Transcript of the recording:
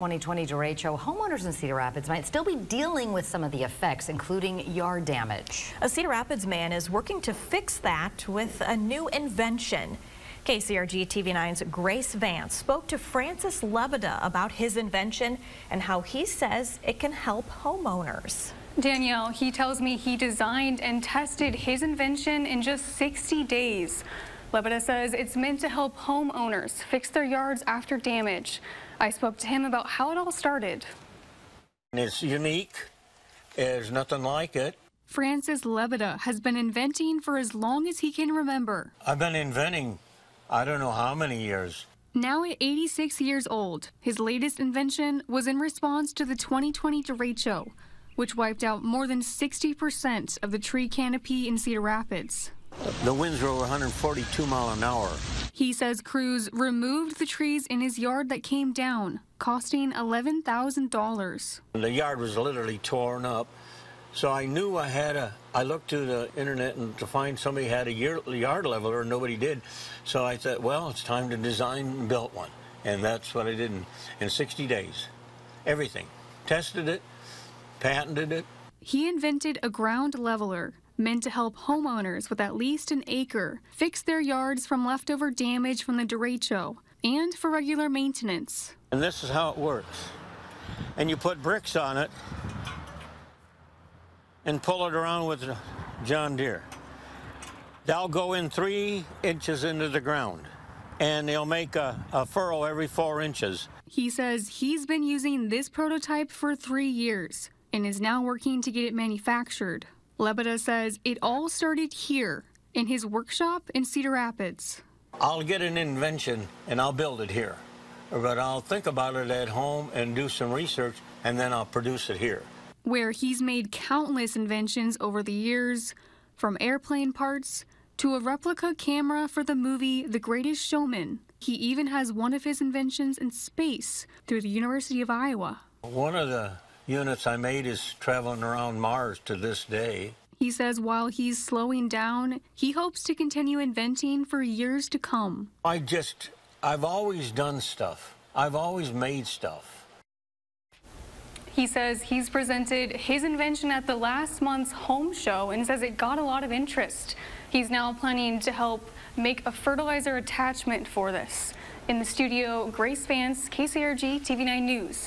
2020 derecho, homeowners in Cedar Rapids might still be dealing with some of the effects, including yard damage. A Cedar Rapids man is working to fix that with a new invention. KCRG TV9's Grace Vance spoke to Francis Lebeda about his invention and how he says it can help homeowners. Danielle, he tells me he designed and tested his invention in just 60 days. Lebeda says it's meant to help homeowners fix their yards after damage. I spoke to him about how it all started. It's unique. There's nothing like it. Francis Lebeda has been inventing for as long as he can remember. I've been inventing I don't know how many years. Now at 86 years old, his latest invention was in response to the 2020 derecho, which wiped out more than 60% of the tree canopy in Cedar Rapids. The winds were over 142 mile an hour. He says crews removed the trees in his yard that came down, costing $11,000. The yard was literally torn up. So I knew I had a, I looked to the internet and to find somebody had a yard leveler, and nobody did. So I thought, well, it's time to design and build one. And that's what I did in, in 60 days. Everything. Tested it, patented it. He invented a ground leveler meant to help homeowners with at least an acre fix their yards from leftover damage from the derecho and for regular maintenance. And this is how it works. And you put bricks on it and pull it around with John Deere. They'll go in three inches into the ground and they'll make a, a, furrow every four inches. He says he's been using this prototype for three years and is now working to get it manufactured. Lebeda says it all started here in his workshop in Cedar Rapids. I'll get an invention and I'll build it here, but I'll think about it at home and do some research and then I'll produce it here. Where he's made countless inventions over the years, from airplane parts to a replica camera for the movie The Greatest Showman. He even has one of his inventions in space through the University of Iowa. One of the units I made is traveling around Mars to this day. He says while he's slowing down, he hopes to continue inventing for years to come. I just, I've always done stuff. I've always made stuff. He says he's presented his invention at the last month's home show and says it got a lot of interest. He's now planning to help make a fertilizer attachment for this. In the studio, Grace Vance, KCRG TV9 News.